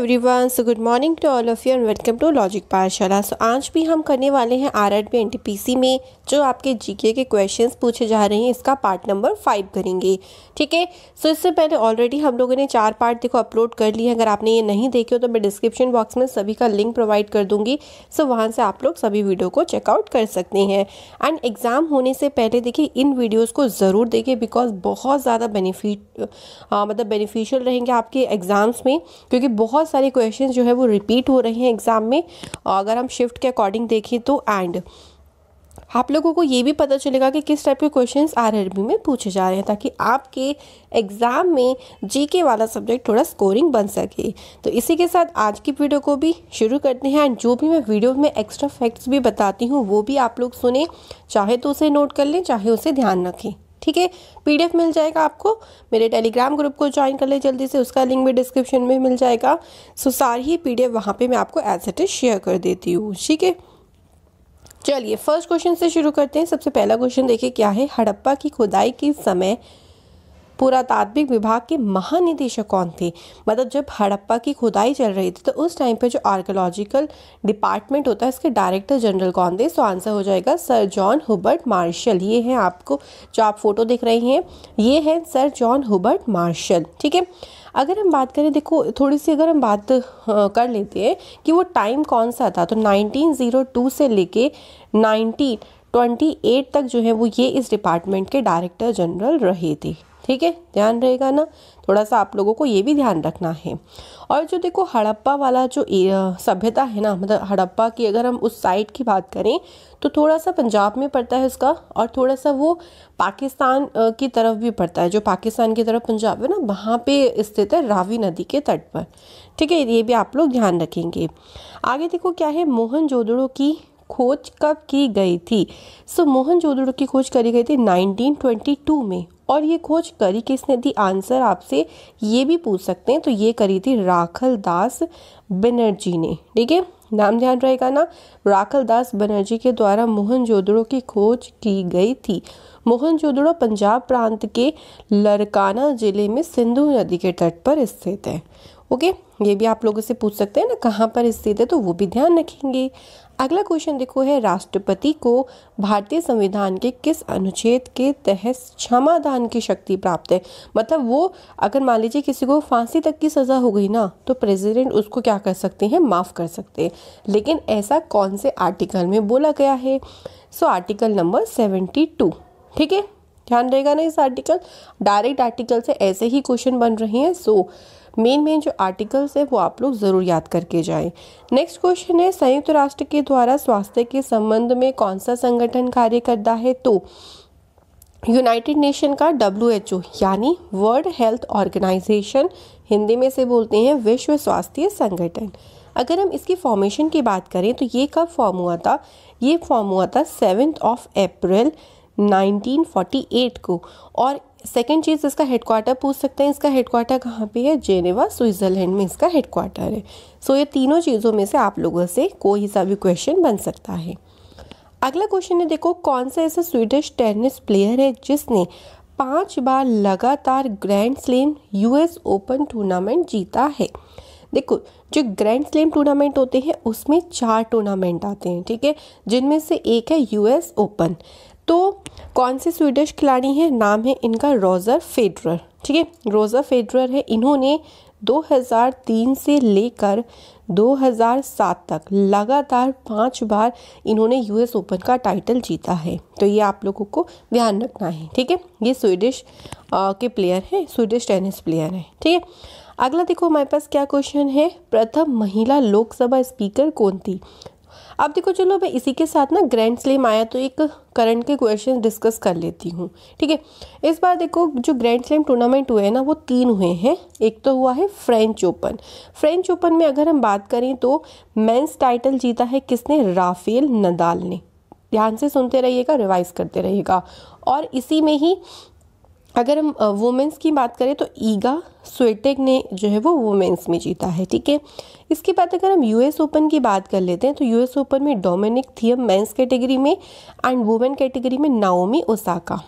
Everyone so good morning to all of you and welcome to logic Pathshala so आज भी हम करने वाले हैं R R B N T P C में, जो आपके जीके के क्वेश्चंस पूछे जा रहे हैं, इसका पार्ट नंबर फाइव करेंगे। ठीक है? सो इससे पहले ऑलरेडी हम लोगों ने चार पार्ट देखो अपलोड कर लिए हैं। अगर आपने ये नहीं देखे हो तो मैं डिस्क्रिप्शन बॉक्स में सभी का लिंक प्रोवाइड कर दूँगी। सो वहाँ से आप लोग सभी वीडियो को चेकआउट कर सकते हैं। एंड एग्ज़ाम होने से पहले देखिए, इन वीडियोज़ को ज़रूर देखिए बिकॉज़ बहुत ज़्यादा बेनिफिट मतलब बेनिफिशियल रहेंगे आपके एग्ज़ाम्स में, क्योंकि बहुत सारे क्वेश्चन जो है वो रिपीट हो रहे हैं एग्ज़ाम में और अगर हम शिफ्ट के अकॉर्डिंग देखें तो एंड आप लोगों को ये भी पता चलेगा कि किस टाइप के क्वेश्चन क्वेश्चंस आरआरबी में पूछे जा रहे हैं ताकि आपके एग्ज़ाम में जीके वाला सब्जेक्ट थोड़ा स्कोरिंग बन सके। तो इसी के साथ आज की वीडियो को भी शुरू करते हैं एंड जो भी मैं वीडियो में एक्स्ट्रा फैक्ट्स भी बताती हूँ, वो भी आप लोग सुने, चाहे तो उसे नोट कर लें, चाहे उसे ध्यान रखें। ठीक है? पीडीएफ मिल जाएगा आपको। मेरे टेलीग्राम ग्रुप को ज्वाइन कर ले जल्दी से। उसका लिंक भी डिस्क्रिप्शन में मिल जाएगा। सो सारी ही पीडीएफ वहाँ पे मैं आपको एज एट इज़ शेयर कर देती हूँ। ठीक है? चलिए फ़र्स्ट क्वेश्चन से शुरू करते हैं। सबसे पहला क्वेश्चन देखिए, क्या है? हड़प्पा की खुदाई के समय पुरातात्विक विभाग के महानिदेशक कौन थे? मतलब जब हड़प्पा की खुदाई चल रही थी तो उस टाइम पे जो आर्कोलॉजिकल डिपार्टमेंट होता है, इसके डायरेक्टर जनरल कौन थे? सो आंसर हो जाएगा सर जॉन हुबर्ट मार्शल ये है आपको, जो आप फ़ोटो देख रहे हैं, ये है सर जॉन हुबर्ट मार्शल ठीक है? अगर हम बात करें, देखो, थोड़ी सी अगर हम बात कर लेते हैं कि वो टाइम कौन सा था तो 1902 से लेके 1928 तक जो है, वो ये इस डिपार्टमेंट के डायरेक्टर जनरल रहे थे। ठीक है? ध्यान रहेगा ना? थोड़ा सा आप लोगों को ये भी ध्यान रखना है। और जो देखो, हड़प्पा वाला जो सभ्यता है ना मतलब हड़प्पा की अगर हम उस साइड की बात करें तो थोड़ा सा पंजाब में पड़ता है उसका और थोड़ा सा वो पाकिस्तान की तरफ़ भी पड़ता है। जो पाकिस्तान की तरफ़ पंजाब है ना, वहाँ पे स्थित है रावी नदी के तट पर। ठीक है? ये भी आप लोग ध्यान रखेंगे। आगे देखो, क्या है? मोहन की खोज कब की गई थी? सो, मोहन की खोज करी गई थी 1922 में। और ये खोज करी किसने थी आंसर आपसे, ये भी पूछ सकते हैं। तो ये करी थी राखल दास बनर्जी ने, ठीक है? नाम ध्यान रहेगा ना? राखल दास बनर्जी के द्वारा मोहनजोदड़ो की खोज की गई थी। मोहनजोदड़ो पंजाब प्रांत के लरकाना ज़िले में सिंधु नदी के तट पर स्थित है, ओके? ये भी आप लोगों से पूछ सकते हैं ना, कहाँ पर स्थित है तो वो भी ध्यान रखेंगे। अगला क्वेश्चन देखो है राष्ट्रपति को भारतीय संविधान के किस अनुच्छेद के तहत क्षमादान की शक्ति प्राप्त है? मतलब वो अगर मान लीजिए किसी को फांसी तक की सज़ा हो गई ना तो प्रेसिडेंट उसको क्या कर सकते हैं? माफ़ कर सकते हैं। लेकिन ऐसा कौन से आर्टिकल में बोला गया है? So article number seventy two. ठीक है? ध्यान रहेगा ना इस आर्टिकल? डायरेक्ट आर्टिकल से ऐसे ही क्वेश्चन बन रहे हैं। सो so, मेन मेन जो आर्टिकल्स है वो आप लोग ज़रूर याद करके जाएँ। नेक्स्ट क्वेश्चन है, संयुक्त राष्ट्र के द्वारा स्वास्थ्य के संबंध में कौन सा संगठन कार्य करता है? तो यूनाइटेड नेशन का डब्ल्यू एच ओ, यानी वर्ल्ड हेल्थ ऑर्गेनाइजेशन, हिंदी में से बोलते हैं विश्व स्वास्थ्य संगठन। अगर हम इसकी फॉर्मेशन की बात करें तो ये कब फॉर्म हुआ था? ये फॉर्म हुआ था सेवेंथ ऑफ़ अप्रैल 1948 को। और सेकेंड चीज़ इसका हेडक्वार्टर पूछ सकते हैं इसका हेडक्वार्टर कहाँ पे है? जेनेवा स्विट्ज़रलैंड में इसका हेडक्वार्टर है। सो so, ये तीनों चीज़ों में से आप लोगों से कोई सा भी क्वेश्चन बन सकता है। अगला क्वेश्चन है देखो कौन सा ऐसा स्वीडिश टेनिस प्लेयर है जिसने पाँच बार लगातार grand slam US open tournament जीता है? देखो जो ग्रैंड स्लेम टूर्नामेंट होते हैं उसमें चार टूर्नामेंट आते हैं ठीक है? जिनमें से एक है यूएस ओपन तो कौन से स्वीडिश खिलाड़ी हैं? नाम है इनका रोज़र फेडरर। ठीक है? रोज़र फेडरर है। इन्होंने 2003 से लेकर 2007 तक लगातार पाँच बार इन्होंने यूएस ओपन का टाइटल जीता है। तो ये आप लोगों को ध्यान रखना है। ठीक है? ये स्वीडिश के प्लेयर हैं। स्वीडिश टेनिस प्लेयर हैं। ठीक है? अगला देखो, हमारे पास क्या क्वेश्चन है? प्रथम महिला लोकसभा स्पीकर कौन थी? अब देखो, चलो मैं इसी के साथ ना ग्रैंड स्लेम आया तो एक करंट के क्वेश्चन डिस्कस कर लेती हूँ, ठीक है? इस बार देखो, जो ग्रैंड स्लेम टूर्नामेंट हुए हैं ना, वो तीन हुए हैं। एक तो हुआ है फ्रेंच ओपन फ्रेंच ओपन में अगर हम बात करें तो मेंस टाइटल जीता है किसने? राफेल नदाल ने। ध्यान से सुनते रहिएगा रिवाइज करते रहिएगा। और इसी में ही अगर हम वुमेंस की बात करें तो ईगा स्वेटेक ने जो है वो वुमेंस में जीता है, ठीक है? इसके बाद अगर हम यूएस ओपन की बात कर लेते हैं तो यूएस ओपन में डोमिनिक थियम मेंस कैटेगरी में एंड वुमेन कैटेगरी में नाओमी ओसाका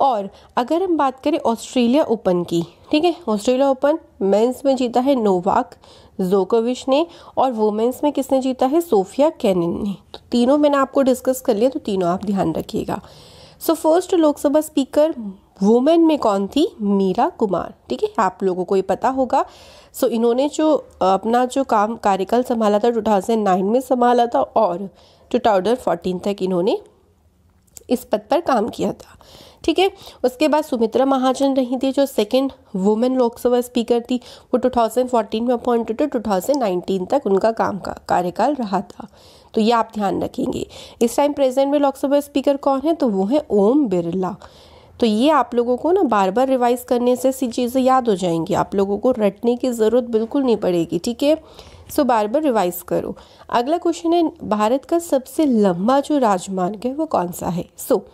और अगर हम बात करें ऑस्ट्रेलिया ओपन की, ठीक है? ऑस्ट्रेलिया ओपन मेंस में जीता है नोवाक जोकोविच ने और वुमेंस में किसने जीता है? सोफिया कैनिन ने। तो तीनों मैंने आपको डिस्कस कर लिया तो तीनों आप ध्यान रखिएगा। So first Lok Sabha speaker women में कौन थी? मीरा कुमार। ठीक है? आप लोगों को ये पता होगा। सो इन्होंने जो अपना जो काम, कार्यकाल संभाला था 2009 में संभाला था और 2014 तक इन्होंने इस पद पर काम किया था। ठीक है? उसके बाद सुमित्रा महाजन रही थी, जो सेकंड वुमेन लोकसभा स्पीकर थी। वो 2014 में अपॉइंटेड टू 2019 तक उनका काम का, कार्यकाल रहा था। तो ये आप ध्यान रखेंगे। इस टाइम प्रेजेंट में लोकसभा स्पीकर कौन है? तो वो है ओम बिरला। तो ये आप लोगों को ना बार बार रिवाइज करने से सी चीज़ें याद हो जाएँगी। आप लोगों को रटने की ज़रूरत बिल्कुल नहीं पड़ेगी, ठीक है? सो बार बार रिवाइज करो। अगला क्वेश्चन है, भारत का सबसे लंबा जो राजमार्ग है वो कौन सा है? सो,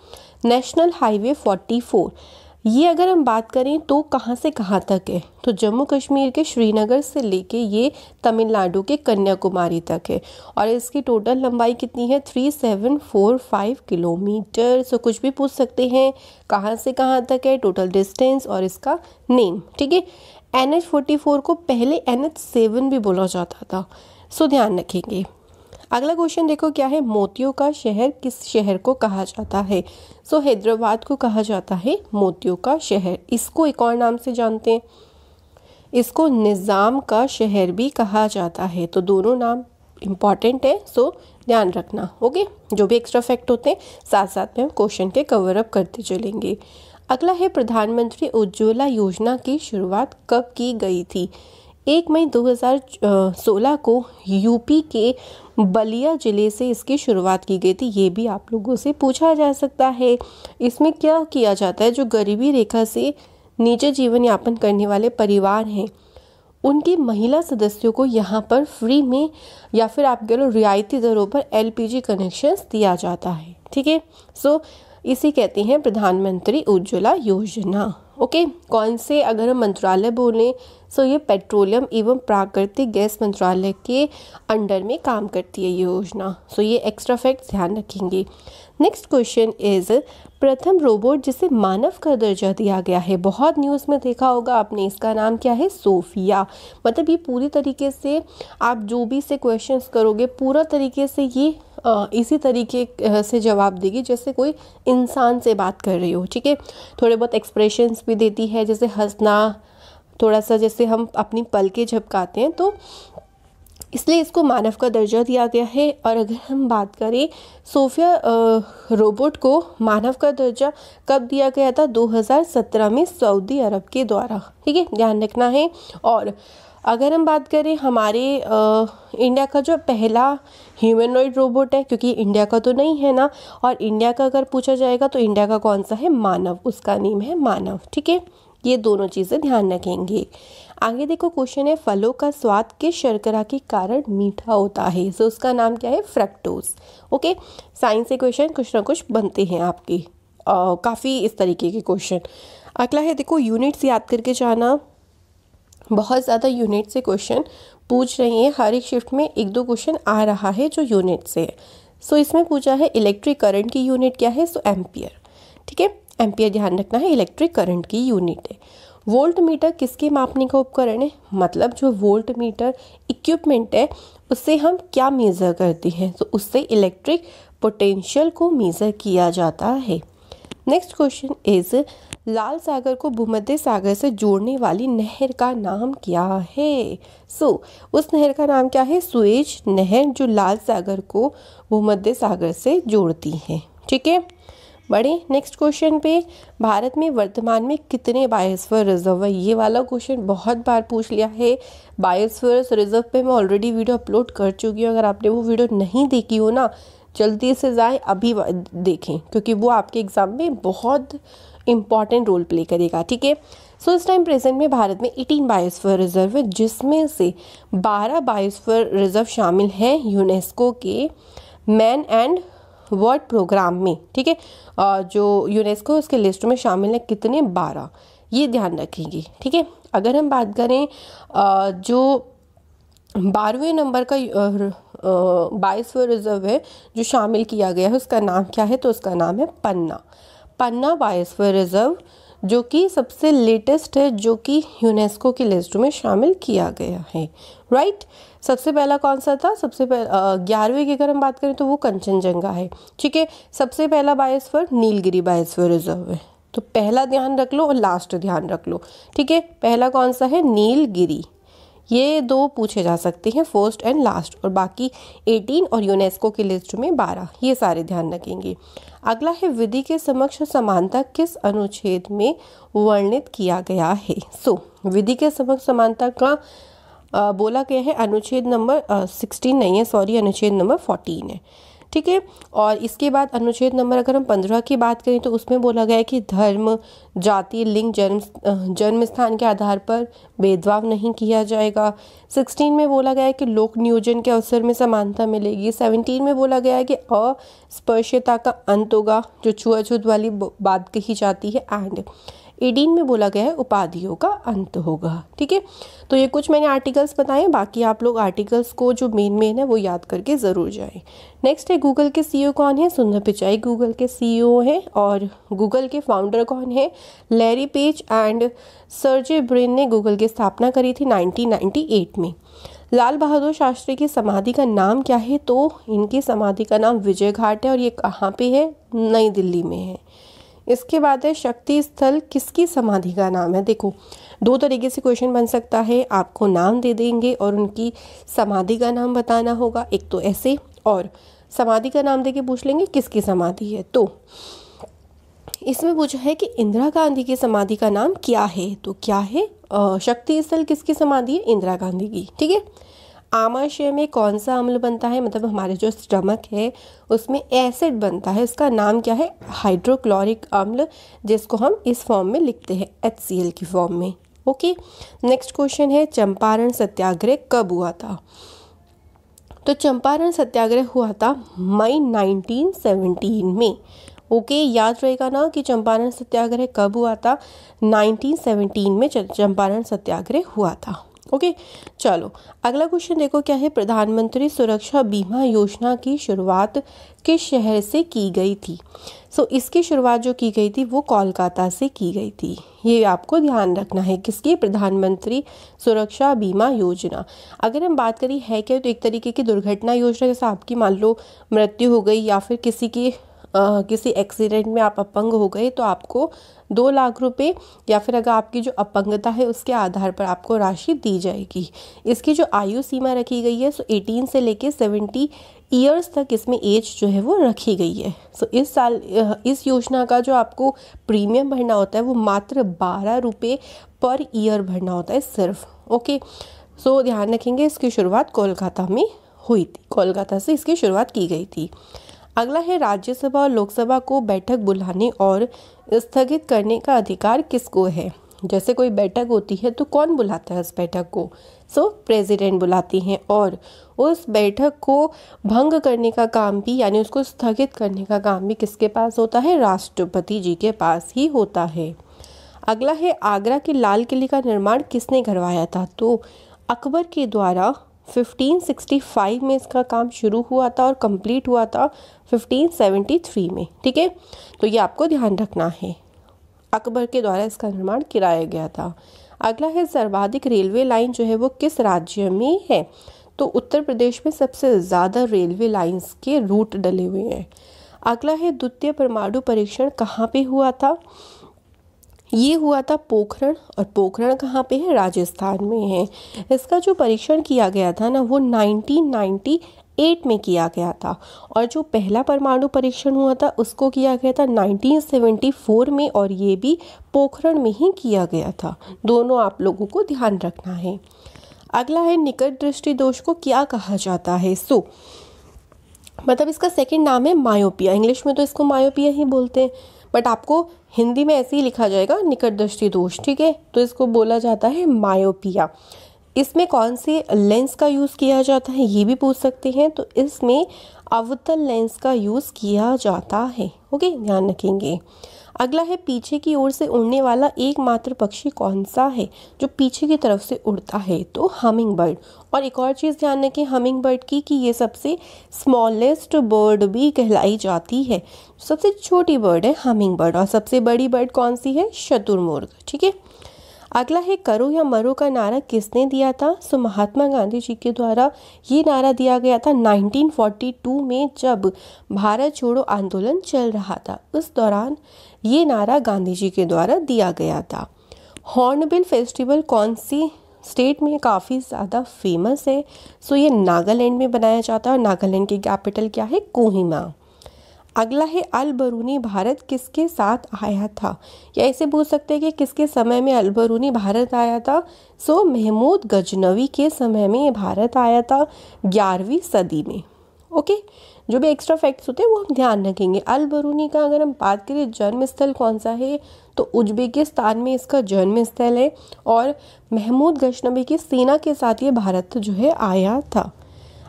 नेशनल हाईवे 44 ये अगर हम बात करें तो कहाँ से कहाँ तक है? तो जम्मू कश्मीर के श्रीनगर से लेके ये तमिलनाडु के कन्याकुमारी तक है। और इसकी टोटल लंबाई कितनी है? Three seven four five kilometre so कुछ भी पूछ सकते हैं, कहाँ से कहाँ तक है टोटल डिस्टेंस और इसका नेम ठीक है? एन एच फोर्टी फोर को पहले एन एच सेवन भी बोला जाता था। सो ध्यान रखेंगे। अगला क्वेश्चन देखो क्या है? मोतियों का शहर किस शहर को कहा जाता है? सो so, हैदराबाद को कहा जाता है मोतियों का शहर। इसको एक और नाम से जानते हैं। इसको निज़ाम का शहर भी कहा जाता है। तो दोनों नाम इंपॉर्टेंट है सो ध्यान रखना ओके जो भी एक्स्ट्रा फैक्ट होते हैं साथ साथ में हम क्वेश्चन के कवर अप करते चलेंगे। अगला है प्रधानमंत्री उज्ज्वला योजना की शुरुआत कब की गई थी? एक मई 2016 को यूपी के बलिया ज़िले से इसकी शुरुआत की गई थी। ये भी आप लोगों से पूछा जा सकता है। इसमें क्या किया जाता है? जो गरीबी रेखा से नीचे जीवन यापन करने वाले परिवार हैं, उनकी महिला सदस्यों को यहाँ पर फ्री में या फिर आप कह लो रियायती दरों पर एलपीजी कनेक्शन दिया जाता है। ठीक है? सो, इसे कहते हैं प्रधानमंत्री उज्ज्वला योजना। ओके? कौन से? अगर हम मंत्रालय बोलें सो ये पेट्रोलियम एवं प्राकृतिक गैस मंत्रालय के अंडर में काम करती है ये योजना। सो ये एक्स्ट्रा फैक्ट ध्यान रखेंगे। नेक्स्ट क्वेश्चन इज़ प्रथम रोबोट जिसे मानव का दर्जा दिया गया है। बहुत न्यूज़ में देखा होगा आपने, इसका नाम क्या है? सोफिया। मतलब ये पूरी तरीके से, आप जो भी से क्वेश्चंस करोगे, पूरा तरीके से ये इसी तरीके से जवाब देगी, जैसे कोई इंसान से बात कर रही हो, ठीक है? थोड़े बहुत एक्सप्रेशंस भी देती है, जैसे हंसना थोड़ा सा जैसे हम अपनी पल के झपकाते हैं तो इसलिए इसको मानव का दर्जा दिया गया है। और अगर हम बात करें सोफिया रोबोट को मानव का दर्जा कब दिया गया था? 2017 में सऊदी अरब के द्वारा। ठीक है ध्यान रखना है। और अगर हम बात करें हमारे आ, इंडिया का जो पहला ह्यूमनॉइड रोबोट है क्योंकि इंडिया का तो नहीं है ना और इंडिया का अगर पूछा जाएगा तो इंडिया का कौन सा है? मानव। उसका नेम है मानव। ठीक है? ये दोनों चीज़ें ध्यान रखेंगे। आगे देखो क्वेश्चन है, फलों का स्वाद किस शर्करा के कारण मीठा होता है? सो उसका नाम क्या है? फ्रक्टोज ओके साइंस से क्वेश्चन कुछ ना कुछ बनते हैं आपके। काफ़ी इस तरीके के क्वेश्चन अगला है, देखो यूनिट्स याद करके जाना। बहुत ज़्यादा यूनिट से क्वेश्चन पूछ रही हैं। हर एक शिफ्ट में एक दो क्वेश्चन आ रहा है जो यूनिट से। है सो इसमें पूछा है इलेक्ट्रिक करंट की यूनिट क्या है? सो एम्पियर ठीक है? एम्पियर ध्यान रखना है इलेक्ट्रिक करंट की यूनिट है। वोल्ट मीटर किसके मापने का उपकरण है? मतलब जो वोल्ट मीटर इक्विपमेंट है उससे हम क्या मेज़र करते हैं? तो उससे इलेक्ट्रिक पोटेंशियल को मेज़र किया जाता है। नेक्स्ट क्वेश्चन इज़ लाल सागर को भूमध्य सागर से जोड़ने वाली नहर का नाम क्या है? सो so, उस नहर का नाम क्या है? सुएज नहर जो लाल सागर को भूमध्य सागर से जोड़ती है। ठीक है? बढ़े। नेक्स्ट क्वेश्चन पे, भारत में वर्तमान में कितने बायोस्फीयर रिज़र्व है? ये वाला क्वेश्चन बहुत बार पूछ लिया है। बायोस्फीयर रिज़र्व पे मैं ऑलरेडी वीडियो अपलोड कर चुकी हूँ। अगर आपने वो वीडियो नहीं देखी हो ना, जल्दी से जाए, अभी देखें, क्योंकि वो आपके एग्ज़ाम में बहुत इंपॉर्टेंट रोल प्ले करेगा, ठीक है? सो इस टाइम प्रेजेंट में भारत में 18 बायोस्फीयर रिज़र्व है, जिसमें से 12 बायोस्फीयर रिज़र्व शामिल हैं यूनेस्को के। मैन एंड वर्ड प्रोग्राम में, ठीक है? जो यूनेस्को उसके लिस्ट में शामिल है कितने? बारह। ये ध्यान रखेंगे, ठीक है? अगर हम बात करें जो बारहवें नंबर का बाईसवें रिज़र्व है, जो शामिल किया गया है, उसका नाम क्या है? तो उसका नाम है पन्ना। पन्ना बायोस्फीयर रिज़र्व, जो कि सबसे लेटेस्ट है, जो कि यूनेस्को की लिस्ट में शामिल किया गया है, राइट? सबसे पहला कौन सा था? सबसे पहला ग्यारहवीं की अगर हम बात करें तो वो कंचनजंगा है। ठीक है? सबसे पहला बायोस्फीयर नीलगिरी बायोस्फीयर रिज़र्व है। तो पहला ध्यान रख लो और लास्ट ध्यान रख लो। ठीक है? पहला कौन सा है? नीलगिरी। ये दो पूछे जा सकते हैं फ़र्स्ट एंड लास्ट और बाकी 18 और यूनेस्को की लिस्ट में 12 ये सारे ध्यान रखेंगे। अगला है विधि के समक्ष समानता किस अनुच्छेद में वर्णित किया गया है? सो so, विधि के समक्ष समानता का बोला गया है अनुच्छेद नंबर सिक्सटीन नहीं है सॉरी अनुच्छेद नंबर फोर्टीन है। ठीक है? और इसके बाद अनुच्छेद नंबर अगर हम पंद्रह की बात करें तो उसमें बोला गया है कि धर्म, जाति, लिंग, जन्म जन्म स्थान के आधार पर भेदभाव नहीं किया जाएगा। सिक्सटीन में बोला गया है कि लोक नियोजन के अवसर में समानता मिलेगी। सेवनटीन में बोला गया है कि अस्पर्शता का अंत होगा, जो छुआछूत वाली बात कही जाती है एंड एडीन में बोला गया है, उपाधियों का अंत होगा, ठीक है? तो ये कुछ मैंने आर्टिकल्स बताए, बाकी आप लोग आर्टिकल्स को जो मेन मेन है, वो याद करके ज़रूर जाएँ। नेक्स्ट है गूगल के सीईओ कौन है? सुंदर पिचाई गूगल के सीईओ हैं, और गूगल के फाउंडर कौन है? Larry Page and Sergey Brin ने गूगल की स्थापना करी थी 1998 में। लाल बहादुर शास्त्री की समाधि का नाम क्या है? तो इनकी समाधि का नाम विजय घाट है, और ये कहाँ पे है? नई दिल्ली में है। इसके बाद है, शक्ति स्थल किसकी समाधि का नाम है? देखो, दो तरीके से क्वेश्चन बन सकता है। आपको नाम दे देंगे और उनकी समाधि का नाम बताना होगा। एक तो ऐसे और समाधि का नाम देके पूछ लेंगे किसकी समाधि है। तो इसमें पूछा है कि इंदिरा गांधी की समाधि का नाम क्या है? तो क्या है? शक्ति स्थल किसकी समाधि है? इंदिरा गांधी की। ठीक है? आमाशय में कौन सा अम्ल बनता है? मतलब हमारे जो स्टमक है उसमें एसिड बनता है। उसका नाम क्या है? हाइड्रोक्लोरिक अम्ल जिसको हम इस फॉर्म में लिखते हैं एचसीएल की फॉर्म में। ओके नेक्स्ट क्वेश्चन है चंपारण सत्याग्रह कब हुआ था? तो चंपारण सत्याग्रह हुआ था मई 1917 में। ओके okay, याद रहेगा ना कि चंपारण सत्याग्रह कब हुआ था? 1917 में चंपारण सत्याग्रह हुआ था। ओके? चलो अगला क्वेश्चन देखो क्या है? प्रधानमंत्री सुरक्षा बीमा योजना की शुरुआत किस शहर से की गई थी? सो so, इसकी शुरुआत जो की गई थी वो कोलकाता से की गई थी। ये आपको ध्यान रखना है किसकी? प्रधानमंत्री सुरक्षा बीमा योजना। अगर हम बात करें है क्या तो एक तरीके की दुर्घटना योजना जैसे आपकी मान लो मृत्यु हो गई या फिर किसी की किसी एक्सीडेंट में आप अपंग हो गए तो आपको दो लाख रुपए या फिर अगर आपकी जो अपंगता है, उसके आधार पर आपको राशि दी जाएगी। इसकी जो आयु सीमा रखी गई है, सो एटीन से लेके सेवेंटी ईयर्स तक इसमें एज जो है वो रखी गई है। सो इस साल इस योजना का जो आपको प्रीमियम भरना होता है, वो मात्र बारह रुपये पर ईयर भरना होता है सिर्फ़। ओके सो ध्यान रखेंगे, इसकी शुरुआत कोलकाता में हुई थी। कोलकाता से इसकी शुरुआत की गई थी। अगला है राज्यसभा और लोकसभा को बैठक बुलाने और स्थगित करने का अधिकार किसको है? जैसे कोई बैठक होती है तो कौन बुलाता है उस बैठक को? सो so, प्रेसिडेंट बुलाती हैं और उस बैठक को भंग करने का काम भी यानी उसको स्थगित करने का काम भी किसके पास होता है? राष्ट्रपति जी के पास ही होता है। अगला है आगरा के लाल किले का निर्माण किसने करवाया था? तो अकबर के द्वारा 1565 में इसका काम शुरू हुआ था और कंप्लीट हुआ था 1573 में, ठीक है? तो ये आपको ध्यान रखना है। अकबर के द्वारा इसका निर्माण किराया गया था। अगला है, सर्वाधिक रेलवे लाइन जो है वो किस राज्य में है? तो उत्तर प्रदेश में सबसे ज़्यादा रेलवे लाइंस के रूट डले हुए हैं। अगला है, द्वितीय परमाणु परीक्षण कहाँ पे हुआ था? ये हुआ था पोखरण, और पोखरण कहाँ पे है? राजस्थान में है। इसका जो परीक्षण किया गया था ना, वो 1998 में किया गया था। और जो पहला परमाणु परीक्षण हुआ था, उसको किया गया था 1974 में, और ये भी पोखरण में ही किया गया था। दोनों आप लोगों को ध्यान रखना है। अगला है, निकट दृष्टि दोष को क्या कहा जाता है? सो मतलब इसका सेकंड नाम है मायोपिया। इंग्लिश में तो इसको मायोपिया ही बोलते हैं। बट आपको हिंदी में ऐसे ही लिखा जाएगा निकट दृष्टि दोष, ठीक है? तो इसको बोला जाता है मायोपिया। इसमें कौन से लेंस का यूज़ किया जाता है, ये भी पूछ सकते हैं। तो इसमें अवतल लेंस का यूज़ किया जाता है, ओके? ध्यान रखेंगे। अगला है, पीछे की ओर से उड़ने वाला एकमात्र पक्षी कौन सा है, जो पीछे की तरफ़ से उड़ता है? तो हमिंग बर्ड और एक और चीज़ ध्यान रखें हमिंग बर्ड की, कि ये सबसे स्मॉलेस्ट बर्ड भी कहलाई जाती है। सबसे छोटी बर्ड है हमिंग बर्ड और सबसे बड़ी बर्ड कौन सी है? शतुरमुर्ग, ठीक है? अगला है, करो या मरो का नारा किसने दिया था? सो, महात्मा गांधी जी के द्वारा ये नारा दिया गया था 1942 में, जब भारत छोड़ो आंदोलन चल रहा था। उस दौरान ये नारा गांधी जी के द्वारा दिया गया था। हॉर्नबिल फेस्टिवल कौन सी स्टेट में काफ़ी ज़्यादा फ़ेमस है? सो, ये नागालैंड में बनाया जाता है और नागालैंड की कैपिटल क्या है? कोहिमा। अगला है अल बरूनी भारत किसके साथ आया था? या ऐसे पूछ सकते हैं कि किसके समय में अल बरूनी भारत आया था? सो, महमूद गजनवी के समय में ये भारत आया था, ग्यारहवीं सदी में। ओके? जो भी एक्स्ट्रा फैक्ट्स होते हैं, वो हम ध्यान रखेंगे। अल बरूनी का अगर हम बात करें जन्म स्थल कौन सा है? तो उज्बेकिस्तान में इसका जन्म स्थल है और महमूद गजनवी की सेना के साथ ये भारत जो है, आया था।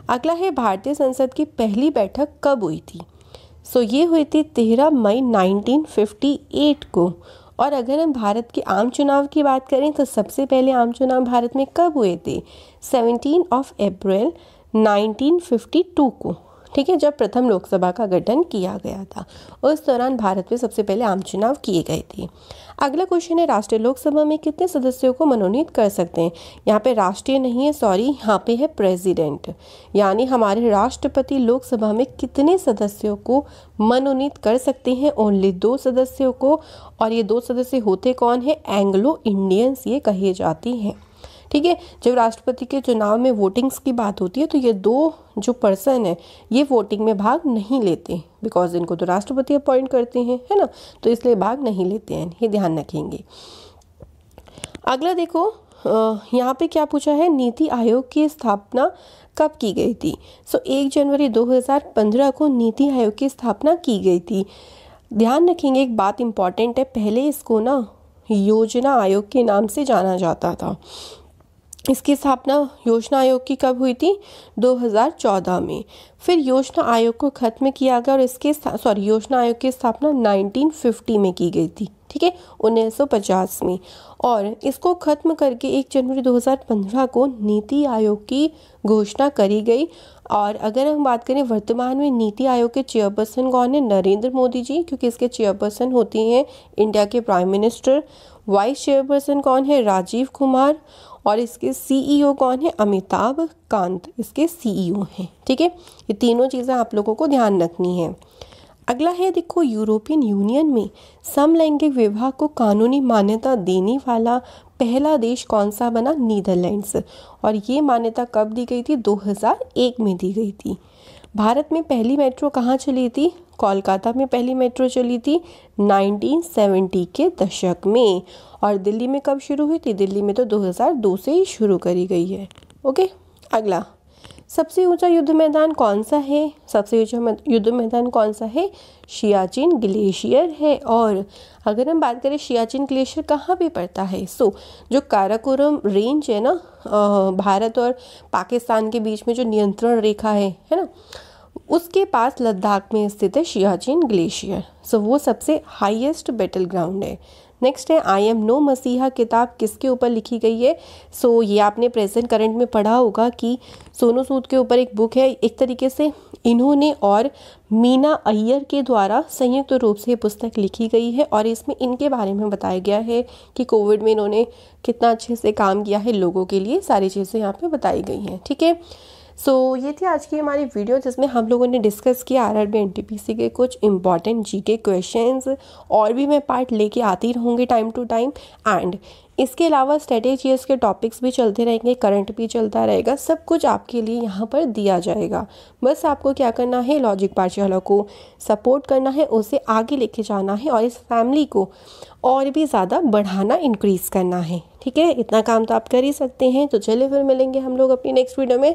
अगला है, भारतीय संसद की पहली बैठक कब हुई थी? सो ये हुई थी तेरह मई 1958 को। और अगर हम भारत के आम चुनाव की बात करें तो सबसे पहले आम चुनाव भारत में कब हुए थे? 17 ऑफ़ अप्रैल 1952 को। ठीक है, जब प्रथम लोकसभा का गठन किया गया था। उस दौरान भारत में सबसे पहले आम चुनाव किए गए थे। अगला क्वेश्चन है, राष्ट्रीय लोकसभा में कितने सदस्यों को मनोनीत कर सकते हैं? यहाँ पे राष्ट्रीय नहीं है सॉरी यहाँ पे है प्रेसिडेंट यानी हमारे राष्ट्रपति लोकसभा में कितने सदस्यों को मनोनीत कर सकते हैं? ओनली दो सदस्यों को। और ये दो सदस्य होते कौन है? एंग्लो इंडियंस ये कहे जाते हैं। ठीक है? जब राष्ट्रपति के चुनाव में वोटिंग्स की बात होती है तो ये दो जो पर्सन है ये वोटिंग में भाग नहीं लेते बिकॉज़ इनको तो राष्ट्रपति अपॉइंट करते हैं है ना? तो इसलिए भाग नहीं लेते हैं ये ध्यान रखेंगे। अगला देखो यहाँ पे क्या पूछा है? नीति आयोग की स्थापना कब की गई थी? सो so, एक जनवरी 2015 को नीति आयोग की स्थापना की गई थी। ध्यान रखेंगे एक बात इंपॉर्टेंट है पहले इसको ना योजना आयोग के नाम से जाना जाता था। इसकी स्थापना योजना आयोग की कब हुई थी? 2014 में। फिर योजना आयोग को खत्म किया गया और इसके सॉरी योजना आयोग की स्थापना 1950 में की गई थी, ठीक है? 1950 में। और इसको खत्म करके 1 जनवरी 2015 को नीति आयोग की घोषणा करी गई। और अगर हम बात करें वर्तमान में नीति आयोग के चेयरपर्सन कौन है? नरेंद्र मोदी जी, क्योंकि इसके चेयरपर्सन होती हैं इंडिया के प्राइम मिनिस्टर। वाइस चेयरपर्सन कौन है? राजीव कुमार। और इसके सीईओ कौन है? अमिताभ कांत, इसके सीईओ हैं, ठीक है? ये तीनों चीज़ें आप लोगों को ध्यान रखनी है। अगला है, देखो, यूरोपियन यूनियन में समलैंगिक विवाह को कानूनी मान्यता देने वाला पहला देश कौन सा बना? नीदरलैंड्स। और ये मान्यता कब दी गई थी? 2001 में दी गई थी। भारत में पहली मेट्रो कहाँ चली थी? कोलकाता में पहली मेट्रो चली थी 1970 के दशक में। और दिल्ली में कब शुरू हुई थी? दिल्ली में तो 2002 से ही शुरू करी गई है। ओके, अगला। सबसे ऊँचा युद्ध मैदान कौन सा है? सबसे ऊँचा युद्ध मैदान कौन सा है? शियाचिन ग्लेशियर है। और अगर हम बात करें शियाचिन ग्लेशियर कहाँ पे पड़ता है? सो, जो काराकोरम रेंज है ना भारत और पाकिस्तान के बीच में जो नियंत्रण रेखा है है ना? उसके पास लद्दाख में स्थित है शियाचिन ग्लेशियर। सो वो सबसे हाईएस्ट बैटल ग्राउंड है। नेक्स्ट है आई एम नो मसीहा किताब किसके ऊपर लिखी गई है? सो so, ये आपने प्रेजेंट करंट में पढ़ा होगा कि सोनू सूद के ऊपर एक बुक है। एक तरीके से इन्होंने और मीना अय्यर के द्वारा संयुक्त रूप से पुस्तक लिखी गई है और इसमें इनके बारे में बताया गया है कि कोविड में इन्होंने कितना अच्छे से काम किया है लोगों के लिए। सारी चीज़ें यहाँ पे बताई गई हैं। ठीक है? सो so, ये थी आज की हमारी वीडियो जिसमें हम लोगों ने डिस्कस किया R R B N T P C के कुछ इंपॉर्टेंट जी के क्वेश्चन और भी मैं पार्ट लेके आती रहूँगी टाइम टू टाइम एंड इसके अलावा स्ट्रेटेजीज के टॉपिक्स भी चलते रहेंगे करंट भी चलता रहेगा। सब कुछ आपके लिए यहाँ पर दिया जाएगा। बस आपको क्या करना है लॉजिक पाठशाला को सपोर्ट करना है उसे आगे लेके जाना है और इस फैमिली को और भी ज़्यादा बढ़ाना इंक्रीज़ करना है। ठीक है? इतना काम तो आप कर ही सकते हैं। तो चलिए फिर मिलेंगे हम लोग अपनी नेक्स्ट वीडियो में।